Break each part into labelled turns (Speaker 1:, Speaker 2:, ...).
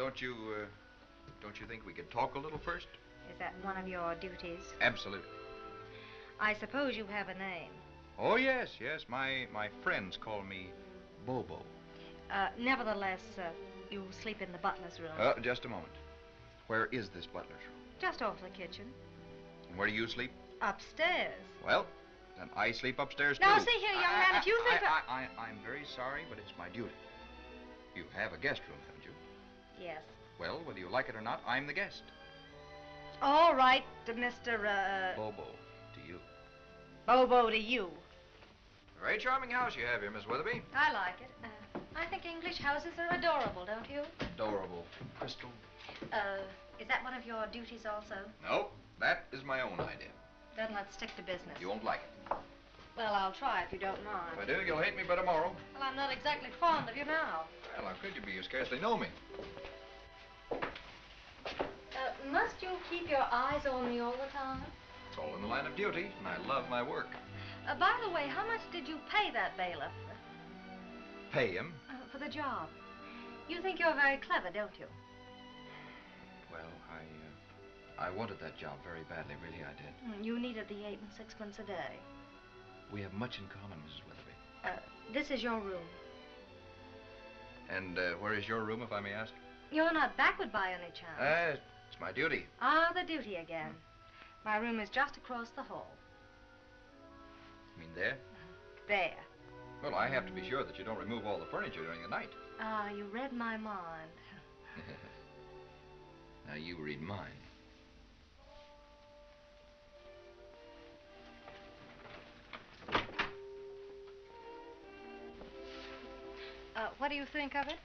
Speaker 1: don't you, uh, don't you think we could talk a little first?
Speaker 2: Is that one of your duties?
Speaker 1: Absolutely.
Speaker 2: I suppose you have a name.
Speaker 1: Oh, yes, yes. My, my friends call me Bobo.
Speaker 2: Uh, nevertheless, uh, you sleep in the butler's room.
Speaker 1: Uh, just a moment. Where is this butler's room?
Speaker 2: Just off the kitchen.
Speaker 1: And where do you sleep?
Speaker 2: Upstairs.
Speaker 1: Well, then I sleep upstairs,
Speaker 2: Now,
Speaker 1: too.
Speaker 2: see here, young
Speaker 1: I-
Speaker 2: man, if you
Speaker 1: I-
Speaker 2: think
Speaker 1: I, I, I, I'm very sorry, but it's my duty. You have a guest room, haven't you?
Speaker 2: Yes.
Speaker 1: Well, whether you like it or not, I'm the guest.
Speaker 2: All right, to Mr. Uh,
Speaker 1: Bobo, to you.
Speaker 2: Bobo to you.
Speaker 1: A very charming house you have here, Miss Weatherby.
Speaker 2: I like it. Uh, I think English houses are adorable, don't you?
Speaker 1: Adorable. Crystal.
Speaker 2: Uh, is that one of your duties also?
Speaker 1: No, that is my own idea.
Speaker 2: Then let's stick to business.
Speaker 1: You won't like it.
Speaker 2: Well, I'll try if you don't mind.
Speaker 1: If I do, you'll hate me by tomorrow.
Speaker 2: Well, I'm not exactly fond of you now.
Speaker 1: Well, how could you be? You scarcely know me.
Speaker 2: You keep your eyes on me all the time?
Speaker 1: It's all in the line of duty, and I love my work.
Speaker 2: Uh, by the way, how much did you pay that bailiff
Speaker 1: Pay him.
Speaker 2: uh, for the job? You think you're very clever, don't you?
Speaker 1: Well, I, uh, I wanted that job very badly, really, I did.
Speaker 2: Mm, You needed the eight and sixpence a day.
Speaker 1: We have much in common, Mrs. Weatherby.
Speaker 2: Uh, this is your room.
Speaker 1: And uh, where is your room, if I may ask?
Speaker 2: You're not backward by any chance.
Speaker 1: Uh, it's my duty.
Speaker 2: Ah, the duty again. My room is just across the hall.
Speaker 1: You mean there?
Speaker 2: There.
Speaker 1: Well, I have to be sure that you don't remove all the furniture during the night.
Speaker 2: Ah, you read my mind.
Speaker 1: now you read mine.
Speaker 2: Uh, what do you think of it?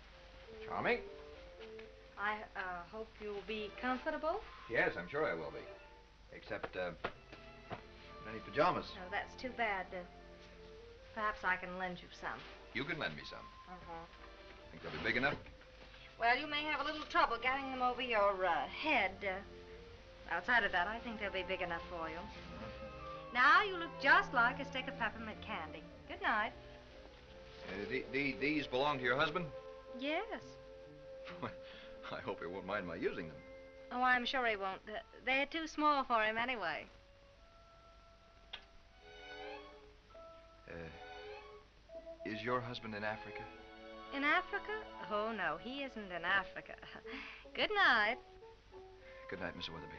Speaker 1: Charming?
Speaker 2: I uh, hope you'll be comfortable.
Speaker 1: Yes, I'm sure I will be. Except, uh, any pajamas.
Speaker 2: No, that's too bad. Uh, perhaps I can lend you some.
Speaker 1: You can lend me some.
Speaker 2: Uh-huh.
Speaker 1: Think they'll be big enough?
Speaker 2: Well, you may have a little trouble getting them over your uh, head. Uh, outside of that, I think they'll be big enough for you. Now you look just like a stick of peppermint candy. Good night.
Speaker 1: Uh, the, the, these belong to your husband?
Speaker 2: Yes.
Speaker 1: I hope he won't mind my using them.
Speaker 2: Oh, I'm sure he won't. They're too small for him anyway.
Speaker 1: Uh, is your husband in Africa?
Speaker 2: In Africa? Oh, no, he isn't in Africa. Good night.
Speaker 1: Good night, Mr. Weatherby.